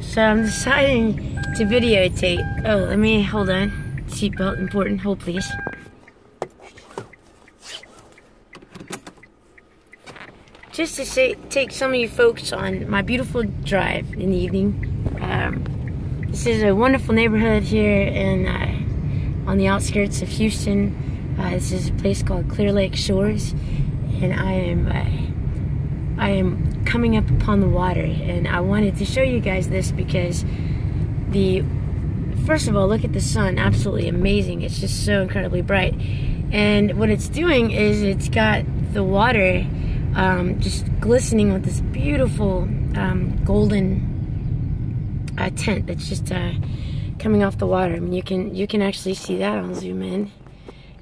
So I'm deciding to videotape. Oh, let me hold on. Seatbelt important. Hold please. Just to say, take some of you folks on my beautiful drive in the evening. Um, this is a wonderful neighborhood here in uh, on the outskirts of Houston. Uh, this is a place called Clear Lake Shores, and I am uh, I am coming up upon the water, and I wanted to show you guys this because the first of all, look at the sun, absolutely amazing. It's just so incredibly bright, and what it's doing is it's got the water um, just glistening with this beautiful um, golden uh, tint that's just uh, coming off the water. I mean, you can you can actually see that. I'll zoom in,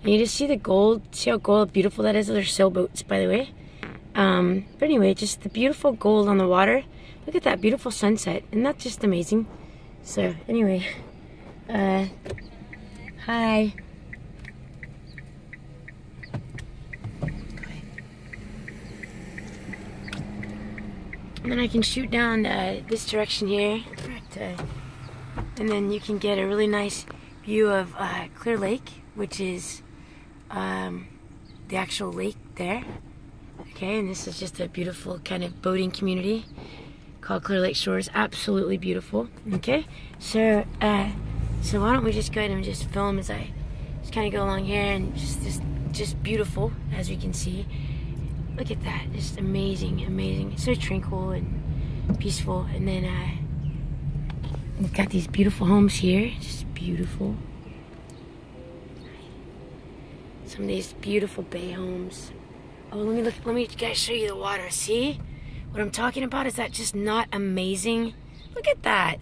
and you just see the gold. See how gold beautiful that is. Those are sailboats, by the way. Um, but anyway, just the beautiful gold on the water. Look at that beautiful sunset. Isn't that just amazing? So anyway, uh, hi. And then I can shoot down uh, this direction here. Uh, and then you can get a really nice view of uh, Clear Lake, which is um, the actual lake there. Okay, and this is just a beautiful kind of boating community called Clear Lake Shores. Absolutely beautiful. Okay, so uh, so why don't we just go ahead and just film as I just kind of go along here and just just just beautiful as we can see. Look at that, just amazing, amazing. It's so tranquil and peaceful. And then uh, we've got these beautiful homes here, just beautiful. Some of these beautiful bay homes. Oh, let me look. Let me guys show you the water. See what I'm talking about? Is that just not amazing? Look at that.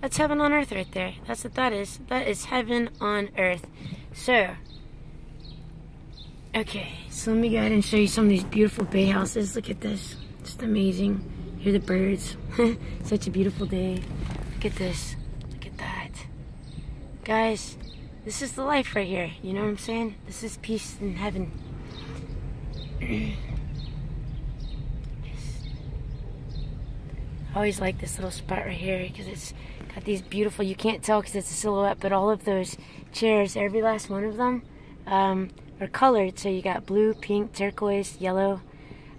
That's heaven on earth right there. That's what that is. That is heaven on earth. So, Okay, so let me go ahead and show you some of these beautiful bay houses. Look at this. Just amazing. Hear the birds. Such a beautiful day. Look at this. Look at that. Guys, this is the life right here. You know what I'm saying? This is peace in heaven. I always like this little spot right here because it's got these beautiful, you can't tell because it's a silhouette, but all of those chairs, every last one of them, um, are colored. So you got blue, pink, turquoise, yellow.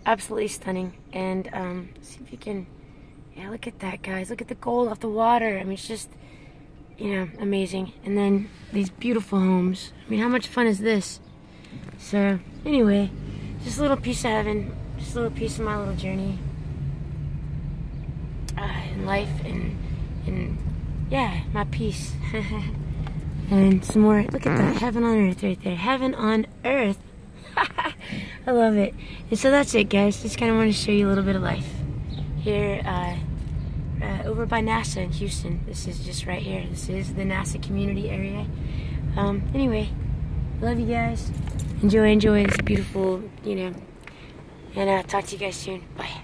Absolutely stunning. And um, see if you can, yeah, look at that, guys. Look at the gold off the water. I mean, it's just, you know, amazing. And then these beautiful homes. I mean, how much fun is this? So, anyway, just a little piece of heaven. Just a little piece of my little journey uh, in life and, and yeah, my peace. And some more, look at that, heaven on earth right there. Heaven on earth. I love it. And so that's it, guys. Just kind of want to show you a little bit of life here uh, uh, over by NASA in Houston. This is just right here. This is the NASA community area. Um, anyway, love you guys. Enjoy, enjoy this beautiful, you know, and I'll talk to you guys soon. Bye.